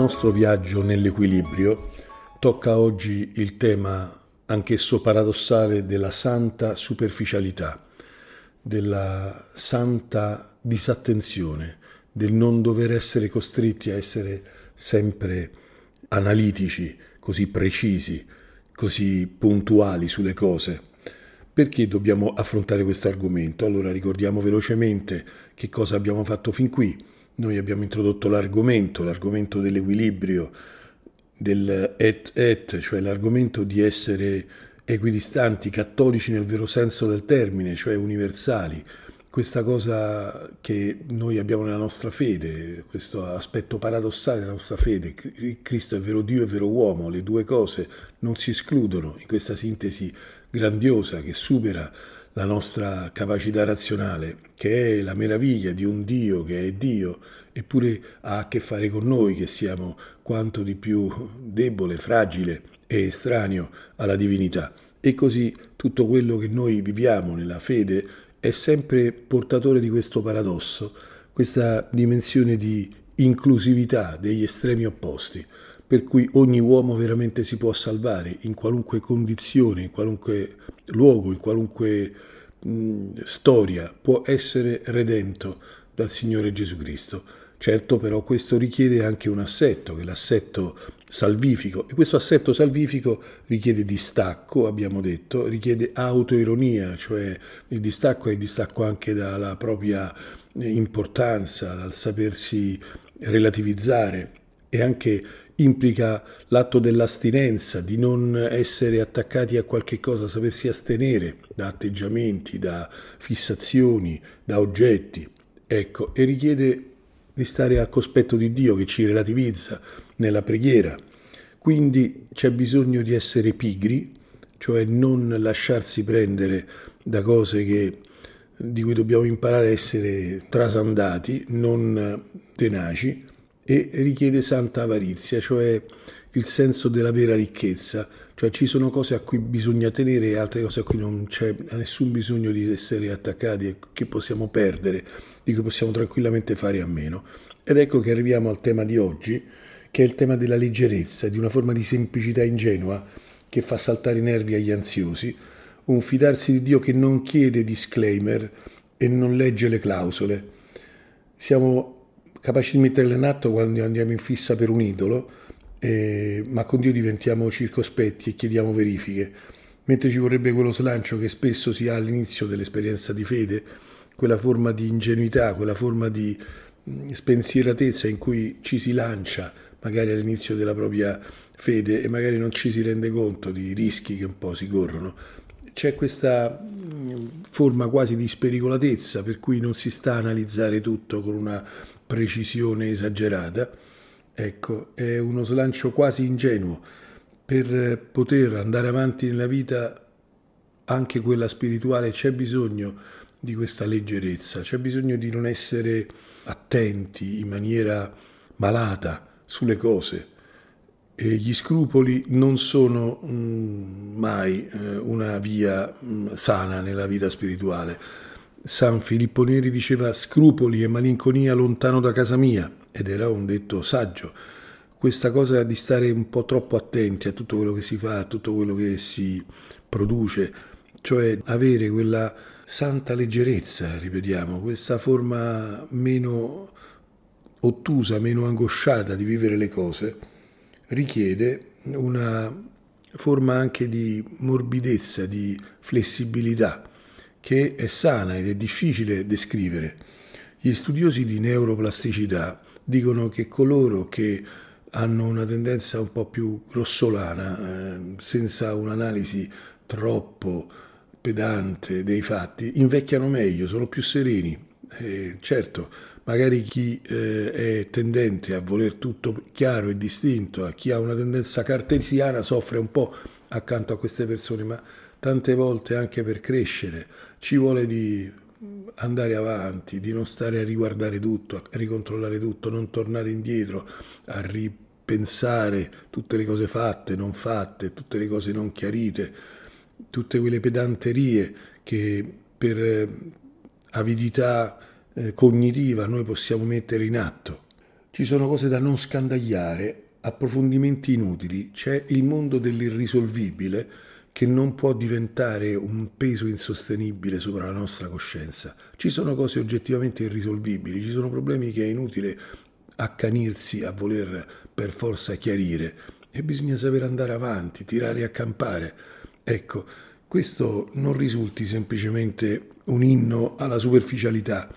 nostro viaggio nell'equilibrio tocca oggi il tema anch'esso paradossale della santa superficialità, della santa disattenzione, del non dover essere costretti a essere sempre analitici, così precisi, così puntuali sulle cose. Perché dobbiamo affrontare questo argomento? Allora ricordiamo velocemente che cosa abbiamo fatto fin qui. Noi abbiamo introdotto l'argomento, l'argomento dell'equilibrio, del et et, cioè l'argomento di essere equidistanti, cattolici nel vero senso del termine, cioè universali. Questa cosa che noi abbiamo nella nostra fede, questo aspetto paradossale della nostra fede, Cristo è vero Dio e vero uomo, le due cose non si escludono in questa sintesi grandiosa che supera la nostra capacità razionale, che è la meraviglia di un Dio che è Dio, eppure ha a che fare con noi che siamo quanto di più debole, fragile e estraneo alla divinità. E così tutto quello che noi viviamo nella fede è sempre portatore di questo paradosso, questa dimensione di inclusività degli estremi opposti per cui ogni uomo veramente si può salvare in qualunque condizione, in qualunque luogo, in qualunque mh, storia, può essere redento dal Signore Gesù Cristo. Certo però questo richiede anche un assetto, che è l'assetto salvifico, e questo assetto salvifico richiede distacco, abbiamo detto, richiede autoironia, cioè il distacco è il distacco anche dalla propria importanza, dal sapersi relativizzare e anche implica l'atto dell'astinenza, di non essere attaccati a qualche cosa, sapersi astenere da atteggiamenti, da fissazioni, da oggetti. Ecco, e richiede di stare a cospetto di Dio che ci relativizza nella preghiera. Quindi c'è bisogno di essere pigri, cioè non lasciarsi prendere da cose che, di cui dobbiamo imparare a essere trasandati, non tenaci, e richiede santa avarizia, cioè il senso della vera ricchezza, cioè ci sono cose a cui bisogna tenere e altre cose a cui non c'è nessun bisogno di essere attaccati e che possiamo perdere, di cui possiamo tranquillamente fare a meno. Ed ecco che arriviamo al tema di oggi, che è il tema della leggerezza, di una forma di semplicità ingenua che fa saltare i nervi agli ansiosi, un fidarsi di Dio che non chiede disclaimer e non legge le clausole. Siamo capaci di metterle in atto quando andiamo in fissa per un idolo, eh, ma con Dio diventiamo circospetti e chiediamo verifiche, mentre ci vorrebbe quello slancio che spesso si ha all'inizio dell'esperienza di fede, quella forma di ingenuità, quella forma di spensieratezza in cui ci si lancia magari all'inizio della propria fede e magari non ci si rende conto di rischi che un po' si corrono. C'è questa forma quasi di spericolatezza per cui non si sta a analizzare tutto con una precisione esagerata, ecco, è uno slancio quasi ingenuo per poter andare avanti nella vita, anche quella spirituale, c'è bisogno di questa leggerezza, c'è bisogno di non essere attenti in maniera malata sulle cose. E gli scrupoli non sono mm, mai eh, una via mm, sana nella vita spirituale San Filippo Neri diceva scrupoli e malinconia lontano da casa mia, ed era un detto saggio. Questa cosa di stare un po' troppo attenti a tutto quello che si fa, a tutto quello che si produce, cioè avere quella santa leggerezza, ripetiamo, questa forma meno ottusa, meno angosciata di vivere le cose, richiede una forma anche di morbidezza, di flessibilità che è sana ed è difficile descrivere. Gli studiosi di neuroplasticità dicono che coloro che hanno una tendenza un po' più grossolana, eh, senza un'analisi troppo pedante dei fatti, invecchiano meglio, sono più sereni. Eh, certo, magari chi eh, è tendente a voler tutto chiaro e distinto, a chi ha una tendenza cartesiana soffre un po' accanto a queste persone, ma tante volte anche per crescere ci vuole di andare avanti, di non stare a riguardare tutto, a ricontrollare tutto, non tornare indietro, a ripensare tutte le cose fatte, non fatte, tutte le cose non chiarite, tutte quelle pedanterie che per eh, avidità eh, cognitiva noi possiamo mettere in atto. Ci sono cose da non scandagliare, approfondimenti inutili, c'è il mondo dell'irrisolvibile che non può diventare un peso insostenibile sopra la nostra coscienza. Ci sono cose oggettivamente irrisolvibili, ci sono problemi che è inutile accanirsi a voler per forza chiarire e bisogna saper andare avanti, tirare a campare. Ecco, questo non risulti semplicemente un inno alla superficialità,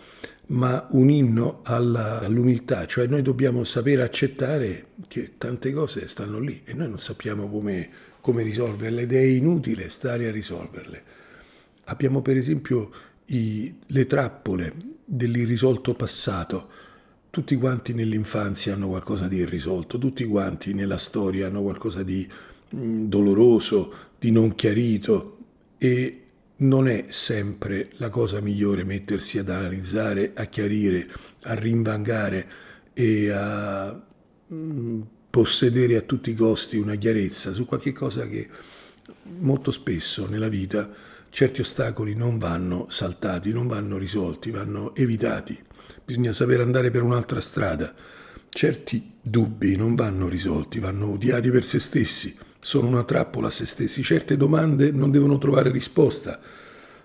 ma un inno alla, all'umiltà, cioè noi dobbiamo sapere accettare che tante cose stanno lì e noi non sappiamo come, come risolverle ed è inutile stare a risolverle. Abbiamo per esempio i, le trappole dell'irrisolto passato. Tutti quanti nell'infanzia hanno qualcosa di irrisolto, tutti quanti nella storia hanno qualcosa di mh, mm, doloroso, di non chiarito e non è sempre la cosa migliore mettersi ad analizzare, a chiarire, a rinvangare e a mm, possedere a tutti i costi una chiarezza su qualche cosa che molto spesso nella vita certi ostacoli non vanno saltati, non vanno risolti, vanno evitati. Bisogna sapere andare per un'altra strada. Certi dubbi non vanno risolti, vanno odiati per se stessi sono una trappola a se stessi. Certe domande non devono trovare risposta.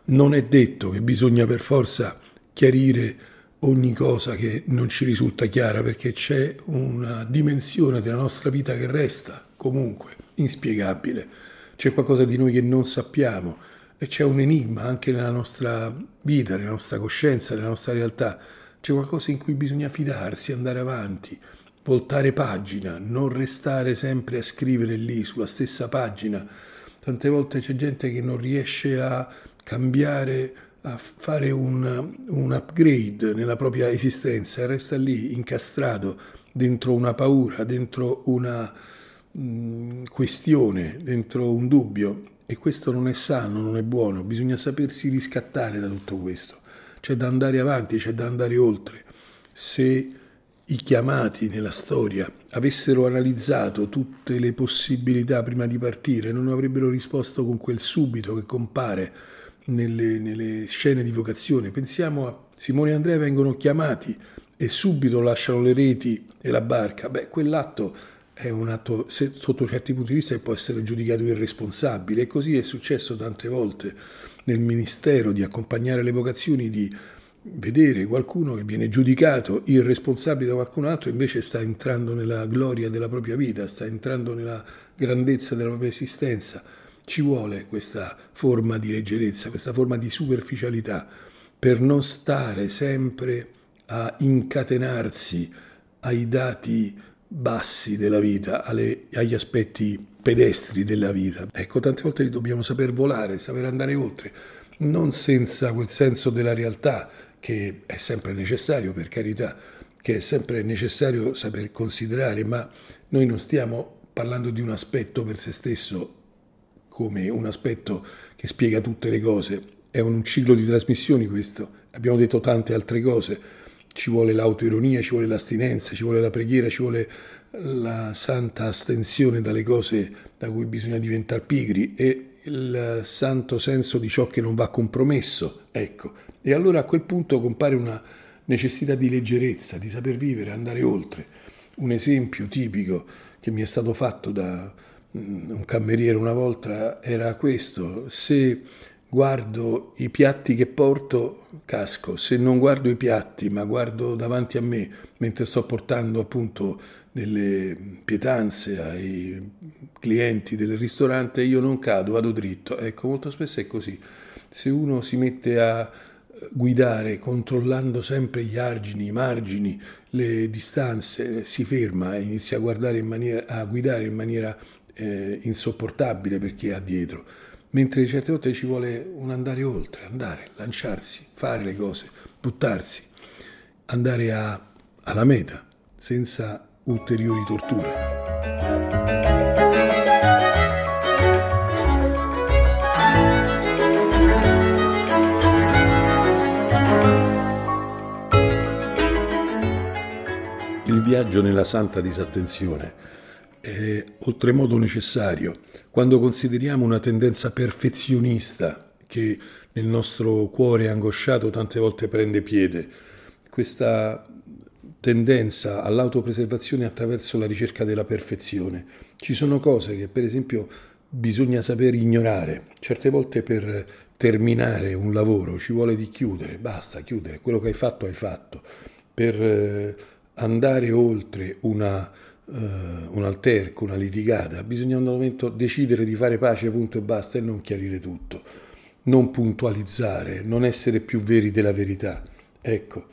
Non è detto che bisogna per forza chiarire ogni cosa che non ci risulta chiara perché c'è una dimensione della nostra vita che resta comunque inspiegabile. C'è qualcosa di noi che non sappiamo e c'è un enigma anche nella nostra vita, nella nostra coscienza, nella nostra realtà. C'è qualcosa in cui bisogna fidarsi, andare avanti voltare pagina, non restare sempre a scrivere lì sulla stessa pagina. Tante volte c'è gente che non riesce a cambiare, a fare un, un upgrade nella propria esistenza e resta lì incastrato dentro una paura, dentro una mh, mm, questione, dentro un dubbio. E questo non è sano, non è buono, bisogna sapersi riscattare da tutto questo. C'è da andare avanti, c'è da andare oltre. Se i chiamati nella storia avessero analizzato tutte le possibilità prima di partire, non avrebbero risposto con quel subito che compare nelle, nelle scene di vocazione. Pensiamo a Simone e Andrea vengono chiamati e subito lasciano le reti e la barca. Beh, quell'atto è un atto sotto certi punti di vista che può essere giudicato irresponsabile e così è successo tante volte nel ministero di accompagnare le vocazioni di vedere qualcuno che viene giudicato irresponsabile da qualcun altro invece sta entrando nella gloria della propria vita, sta entrando nella grandezza della propria esistenza. Ci vuole questa forma di leggerezza, questa forma di superficialità per non stare sempre a incatenarsi ai dati bassi della vita, alle, agli aspetti pedestri della vita. Ecco, tante volte dobbiamo saper volare, saper andare oltre, non senza quel senso della realtà, che è sempre necessario, per carità, che è sempre necessario saper considerare, ma noi non stiamo parlando di un aspetto per se stesso come un aspetto che spiega tutte le cose, è un ciclo di trasmissioni questo, abbiamo detto tante altre cose, ci vuole l'autoironia, ci vuole l'astinenza, ci vuole la preghiera, ci vuole la santa astensione dalle cose da cui bisogna diventare pigri e il santo senso di ciò che non va compromesso, ecco. E allora a quel punto compare una necessità di leggerezza, di saper vivere, andare oltre. Un esempio tipico che mi è stato fatto da un cameriere una volta era questo, se guardo i piatti che porto, casco, se non guardo i piatti ma guardo davanti a me mentre sto portando appunto delle pietanze ai clienti del ristorante, io non cado, vado dritto. Ecco, molto spesso è così. Se uno si mette a guidare controllando sempre gli argini, i margini, le distanze, si ferma e inizia a, in maniera, a guidare in maniera eh, insopportabile per chi ha dietro mentre certe volte ci vuole un andare oltre, andare, lanciarsi, fare le cose, buttarsi, andare a, alla meta senza ulteriori torture. Il viaggio nella santa disattenzione è oltremodo necessario quando consideriamo una tendenza perfezionista che nel nostro cuore angosciato tante volte prende piede. Questa tendenza all'autopreservazione attraverso la ricerca della perfezione. Ci sono cose che per esempio bisogna saper ignorare. Certe volte per terminare un lavoro ci vuole di chiudere, basta chiudere, quello che hai fatto hai fatto. Per eh, andare oltre una, un alterco, una litigata, bisogna un momento decidere di fare pace, punto e basta, e non chiarire tutto. Non puntualizzare, non essere più veri della verità. Ecco,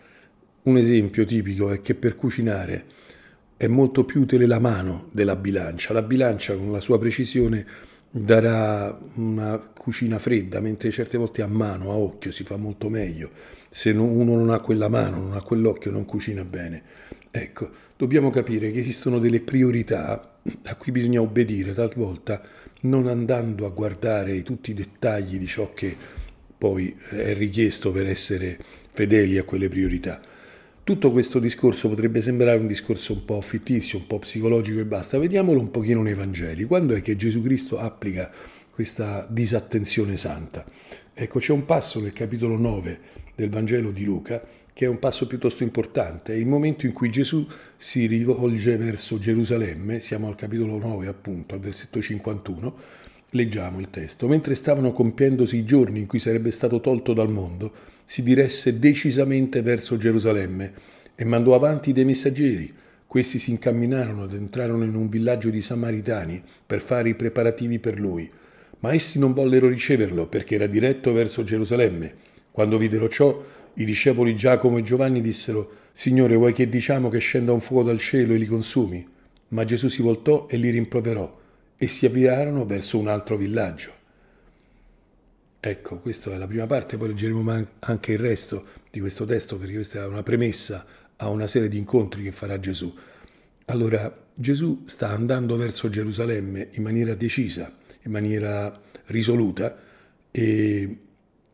un esempio tipico è che per cucinare è molto più utile la mano della bilancia. La bilancia con la sua precisione darà una cucina fredda, mentre certe volte a mano, a occhio si fa molto meglio. Se uno non ha quella mano, non ha quell'occhio, non cucina bene. Ecco, dobbiamo capire che esistono delle priorità a cui bisogna obbedire talvolta non andando a guardare tutti i dettagli di ciò che poi è richiesto per essere fedeli a quelle priorità. Tutto questo discorso potrebbe sembrare un discorso un po' fittizio, un po' psicologico e basta. Vediamolo un pochino nei Vangeli. Quando è che Gesù Cristo applica questa disattenzione santa? Ecco, c'è un passo nel capitolo 9 del Vangelo di Luca che è un passo piuttosto importante. È il momento in cui Gesù si rivolge verso Gerusalemme, siamo al capitolo 9 appunto, al versetto 51, leggiamo il testo. Mentre stavano compiendosi i giorni in cui sarebbe stato tolto dal mondo, si diresse decisamente verso Gerusalemme e mandò avanti dei messaggeri. Questi si incamminarono ed entrarono in un villaggio di Samaritani per fare i preparativi per lui. Ma essi non vollero riceverlo perché era diretto verso Gerusalemme. Quando videro ciò, i discepoli Giacomo e Giovanni dissero, Signore, vuoi che diciamo che scenda un fuoco dal cielo e li consumi? Ma Gesù si voltò e li rimproverò e si avviarono verso un altro villaggio. Ecco, questa è la prima parte, poi leggeremo anche il resto di questo testo perché questa è una premessa a una serie di incontri che farà Gesù. Allora, Gesù sta andando verso Gerusalemme in maniera decisa, in maniera risoluta e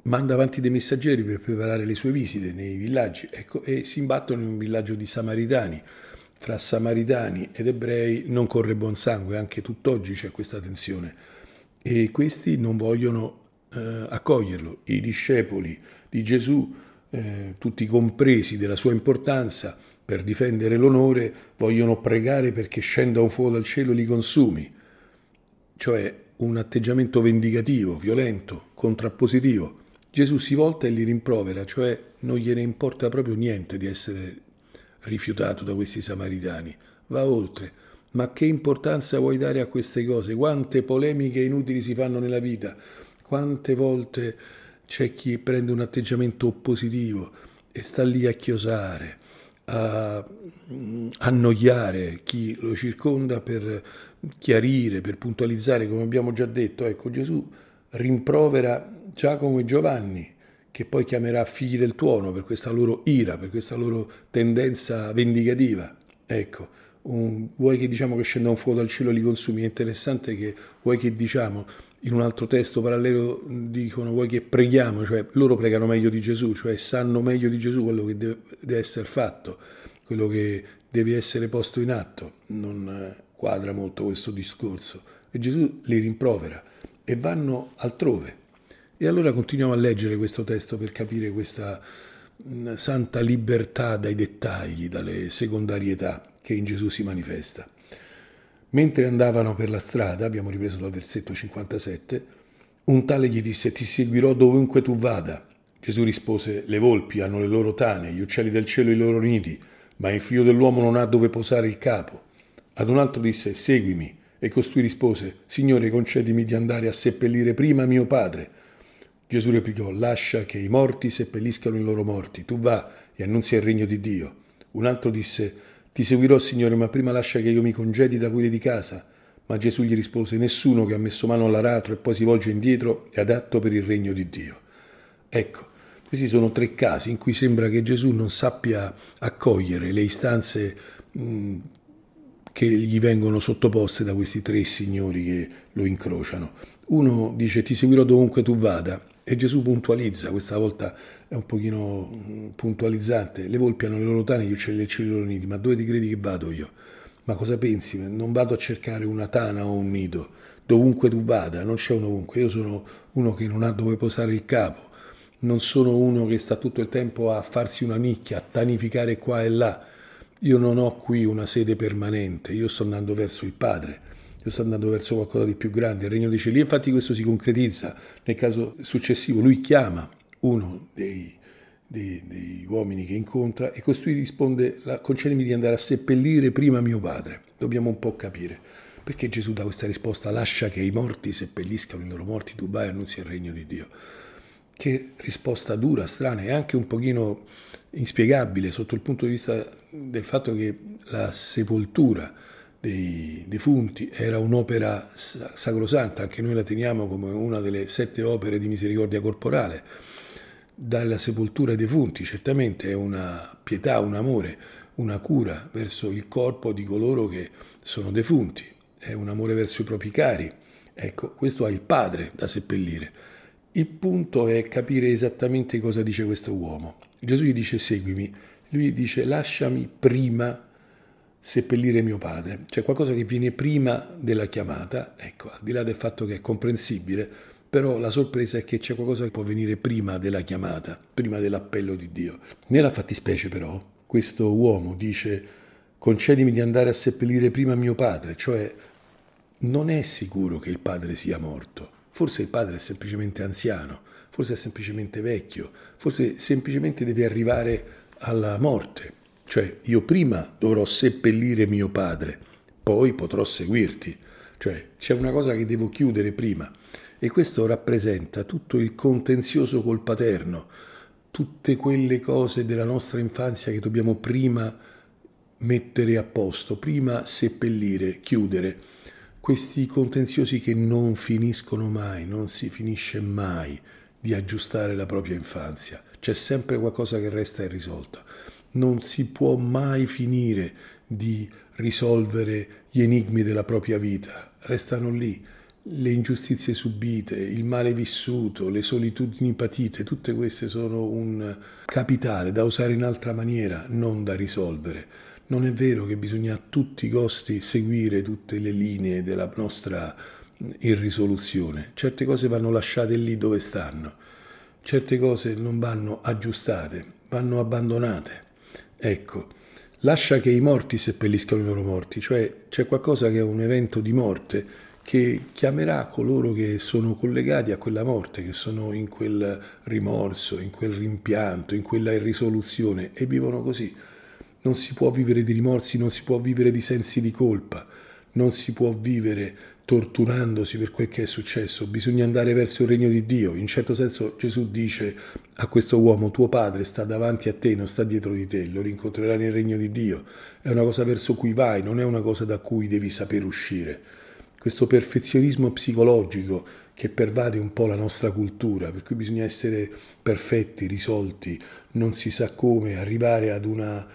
manda avanti dei messaggeri per preparare le sue visite nei villaggi ecco, e si imbattono in un villaggio di Samaritani. Fra Samaritani ed ebrei non corre buon sangue, anche tutt'oggi c'è questa tensione e questi non vogliono eh, accoglierlo. I discepoli di Gesù, eh, tutti compresi della sua importanza, per difendere l'onore, vogliono pregare perché scenda un fuoco dal cielo e li consumi, cioè un atteggiamento vendicativo, violento, contrappositivo. Gesù si volta e li rimprovera, cioè non gliene importa proprio niente di essere rifiutato da questi samaritani. Va oltre. Ma che importanza vuoi dare a queste cose? Quante polemiche inutili si fanno nella vita? Quante volte c'è chi prende un atteggiamento oppositivo e sta lì a chiosare, a annoiare chi lo circonda per chiarire, per puntualizzare, come abbiamo già detto. Ecco, Gesù rimprovera Giacomo e Giovanni, che poi chiamerà figli del tuono per questa loro ira, per questa loro tendenza vendicativa. Ecco, un, vuoi che diciamo che scenda un fuoco dal cielo e li consumi? È interessante che vuoi che diciamo in un altro testo parallelo dicono vuoi che preghiamo, cioè loro pregano meglio di Gesù, cioè sanno meglio di Gesù quello che deve, deve essere fatto, quello che deve essere posto in atto. Non eh, quadra molto questo discorso. E Gesù li rimprovera e vanno altrove. E allora continuiamo a leggere questo testo per capire questa mm, santa libertà dai dettagli, dalle secondarietà che in Gesù si manifesta. Mentre andavano per la strada, abbiamo ripreso dal versetto 57, un tale gli disse ti seguirò dovunque tu vada. Gesù rispose le volpi hanno le loro tane, gli uccelli del cielo i loro nidi, ma il figlio dell'uomo non ha dove posare il capo. Ad un altro disse seguimi e costui rispose Signore concedimi di andare a seppellire prima mio padre. Gesù replicò lascia che i morti seppelliscano i loro morti, tu va e annunzia il regno di Dio. Un altro disse ti seguirò, Signore, ma prima lascia che io mi congedi da quelli di casa. Ma Gesù gli rispose, nessuno che ha messo mano all'aratro e poi si volge indietro è adatto per il regno di Dio. Ecco, questi sono tre casi in cui sembra che Gesù non sappia accogliere le istanze mh, che gli vengono sottoposte da questi tre signori che lo incrociano. Uno dice ti seguirò dovunque tu vada e Gesù puntualizza, questa volta è un pochino mm, puntualizzante, le volpi hanno le loro tane, gli uccelli e i loro nidi, ma dove ti credi che vado io? Ma cosa pensi? Non vado a cercare una tana o un nido, dovunque tu vada, non c'è uno ovunque, io sono uno che non ha dove posare il capo, non sono uno che sta tutto il tempo a farsi una nicchia, a tanificare qua e là, io non ho qui una sede permanente, io sto andando verso il Padre, io sto andando verso qualcosa di più grande, il regno dei cieli. Infatti questo si concretizza nel caso successivo, lui chiama uno dei, dei, dei uomini che incontra e costui risponde, concedimi di andare a seppellire prima mio padre. Dobbiamo un po' capire. Perché Gesù dà questa risposta? Lascia che i morti seppelliscano i loro morti, tu vai e annunzi il regno di Dio. Che risposta dura, strana e anche un pochino inspiegabile sotto il punto di vista del fatto che la sepoltura dei defunti era un'opera sacrosanta, anche noi la teniamo come una delle sette opere di misericordia corporale. Dalla sepoltura ai defunti certamente è una pietà, un amore, una cura verso il corpo di coloro che sono defunti, è un amore verso i propri cari. Ecco, questo ha il padre da seppellire. Il punto è capire esattamente cosa dice questo uomo. Gesù gli dice seguimi, lui dice lasciami prima seppellire mio padre. C'è qualcosa che viene prima della chiamata, ecco, al di là del fatto che è comprensibile, però la sorpresa è che c'è qualcosa che può venire prima della chiamata, prima dell'appello di Dio. Nella fattispecie però, questo uomo dice concedimi di andare a seppellire prima mio padre, cioè non è sicuro che il padre sia morto, forse il padre è semplicemente anziano, forse è semplicemente vecchio, forse semplicemente deve arrivare alla morte. Cioè io prima dovrò seppellire mio padre, poi potrò seguirti. Cioè c'è una cosa che devo chiudere prima. E questo rappresenta tutto il contenzioso col paterno, tutte quelle cose della nostra infanzia che dobbiamo prima mettere a posto, prima seppellire, chiudere. Questi contenziosi che non finiscono mai, non si finisce mai di aggiustare la propria infanzia. C'è sempre qualcosa che resta irrisolto. Non si può mai finire di risolvere gli enigmi della propria vita. Restano lì le ingiustizie subite, il male vissuto, le solitudini patite, tutte queste sono un capitale da usare in altra maniera, non da risolvere. Non è vero che bisogna a tutti i costi seguire tutte le linee della nostra in risoluzione. Certe cose vanno lasciate lì dove stanno, certe cose non vanno aggiustate, vanno abbandonate. Ecco, lascia che i morti seppelliscano i loro morti, cioè c'è qualcosa che è un evento di morte che chiamerà coloro che sono collegati a quella morte, che sono in quel rimorso, in quel rimpianto, in quella irrisoluzione e vivono così. Non si può vivere di rimorsi, non si può vivere di sensi di colpa, non si può vivere torturandosi per quel che è successo, bisogna andare verso il regno di Dio. In certo senso Gesù dice a questo uomo, tuo padre sta davanti a te, non sta dietro di te, lo rincontrerai nel regno di Dio. È una cosa verso cui vai, non è una cosa da cui devi saper uscire. Questo perfezionismo psicologico che pervade un po' la nostra cultura, per cui bisogna essere perfetti, risolti, non si sa come, arrivare ad una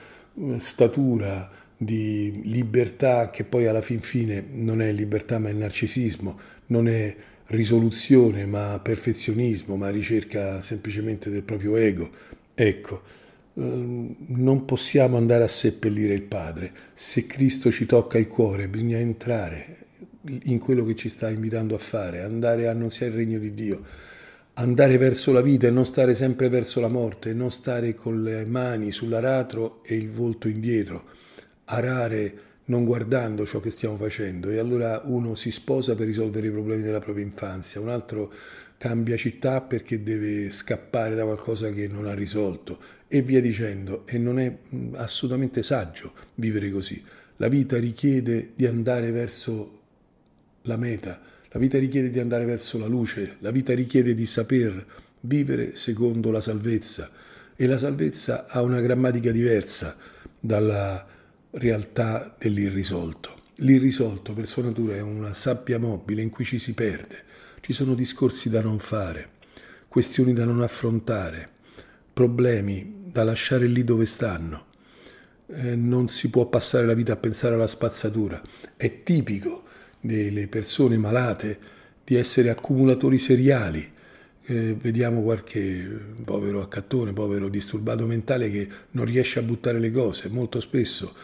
statura di libertà che poi alla fin fine non è libertà ma è narcisismo, non è risoluzione ma perfezionismo, ma ricerca semplicemente del proprio ego. Ecco, ehm, non possiamo andare a seppellire il Padre. Se Cristo ci tocca il cuore, bisogna entrare in quello che ci sta invitando a fare, andare a annunziare il regno di Dio, andare verso la vita e non stare sempre verso la morte, non stare con le mani sull'aratro e il volto indietro arare non guardando ciò che stiamo facendo. E allora uno si sposa per risolvere i problemi della propria infanzia, un altro cambia città perché deve scappare da qualcosa che non ha risolto e via dicendo. E non è assolutamente saggio vivere così. La vita richiede di andare verso la meta, la vita richiede di andare verso la luce, la vita richiede di saper vivere secondo la salvezza. E la salvezza ha una grammatica diversa dalla realtà dell'irrisolto. L'irrisolto per sua natura è una sabbia mobile in cui ci si perde, ci sono discorsi da non fare, questioni da non affrontare, problemi da lasciare lì dove stanno. Eh, non si può passare la vita a pensare alla spazzatura. È tipico delle persone malate di essere accumulatori seriali. Eh, vediamo qualche povero accattone, povero disturbato mentale che non riesce a buttare le cose. Molto spesso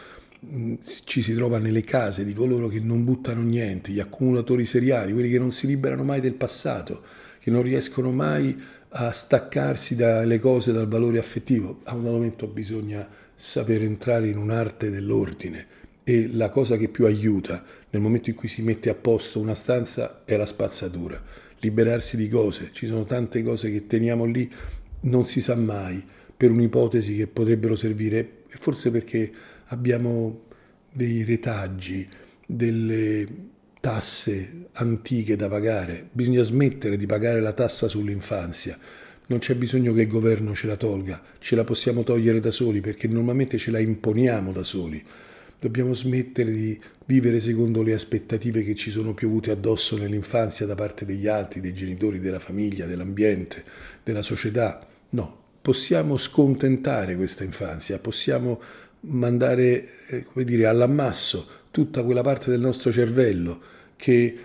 ci si trova nelle case di coloro che non buttano niente, gli accumulatori seriali, quelli che non si liberano mai del passato, che non riescono mai a staccarsi dalle cose, dal valore affettivo. A un momento bisogna saper entrare in un'arte dell'ordine e la cosa che più aiuta nel momento in cui si mette a posto una stanza è la spazzatura, liberarsi di cose, ci sono tante cose che teniamo lì, non si sa mai, per un'ipotesi che potrebbero servire, forse perché abbiamo dei retaggi, delle tasse antiche da pagare, bisogna smettere di pagare la tassa sull'infanzia, non c'è bisogno che il governo ce la tolga, ce la possiamo togliere da soli perché normalmente ce la imponiamo da soli. Dobbiamo smettere di vivere secondo le aspettative che ci sono piovute addosso nell'infanzia da parte degli altri, dei genitori, della famiglia, dell'ambiente, della società. No, possiamo scontentare questa infanzia, possiamo mandare, eh, come dire, all'ammasso tutta quella parte del nostro cervello che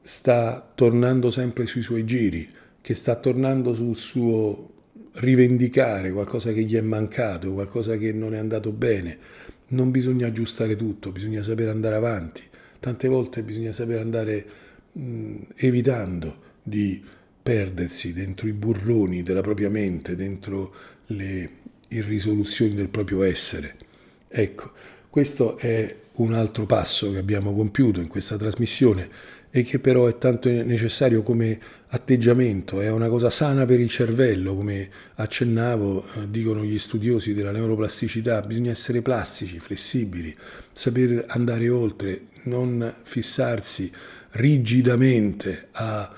sta tornando sempre sui suoi giri, che sta tornando sul suo rivendicare qualcosa che gli è mancato, qualcosa che non è andato bene. Non bisogna aggiustare tutto, bisogna sapere andare avanti. Tante volte bisogna sapere andare mh, evitando di perdersi dentro i burroni della propria mente, dentro le irrisoluzioni del proprio essere. Ecco, questo è un altro passo che abbiamo compiuto in questa trasmissione e che però è tanto necessario come atteggiamento, è una cosa sana per il cervello, come accennavo, eh, dicono gli studiosi della neuroplasticità, bisogna essere plastici, flessibili, saper andare oltre, non fissarsi rigidamente a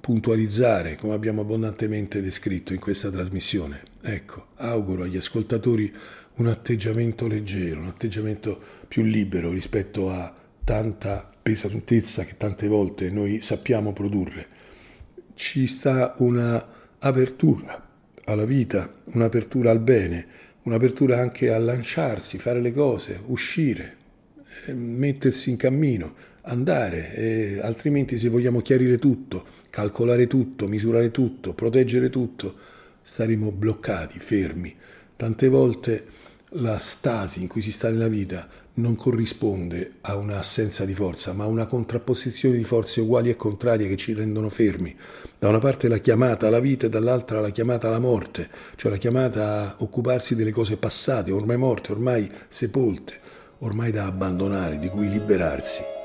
puntualizzare, come abbiamo abbondantemente descritto in questa trasmissione. Ecco, auguro agli ascoltatori un atteggiamento leggero, un atteggiamento più libero rispetto a tanta pesantezza che tante volte noi sappiamo produrre. Ci sta una apertura alla vita, un'apertura al bene, un'apertura anche a lanciarsi, fare le cose, uscire, eh, mettersi in cammino, andare, eh, altrimenti se vogliamo chiarire tutto, calcolare tutto, misurare tutto, proteggere tutto, staremo bloccati, fermi. Tante volte la stasi in cui si sta nella vita non corrisponde a un'assenza di forza, ma a una contrapposizione di forze uguali e contrarie che ci rendono fermi. Da una parte la chiamata alla vita e dall'altra la chiamata alla morte, cioè la chiamata a occuparsi delle cose passate, ormai morte, ormai sepolte, ormai da abbandonare, di cui liberarsi.